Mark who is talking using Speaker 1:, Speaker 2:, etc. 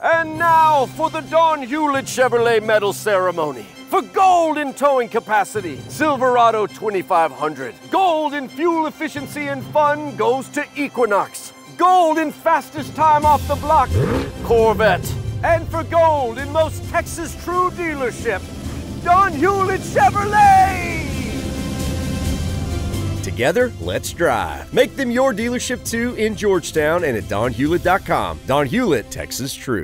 Speaker 1: And now for the Don Hewlett Chevrolet Medal Ceremony. For gold in towing capacity, Silverado 2500. Gold in fuel efficiency and fun goes to Equinox. Gold in fastest time off the block, Corvette. And for gold in most Texas true dealership, Don Hewlett Chevrolet!
Speaker 2: Together, let's drive. Make them your dealership too in Georgetown and at donhewlett.com. Don Hewlett, Texas True.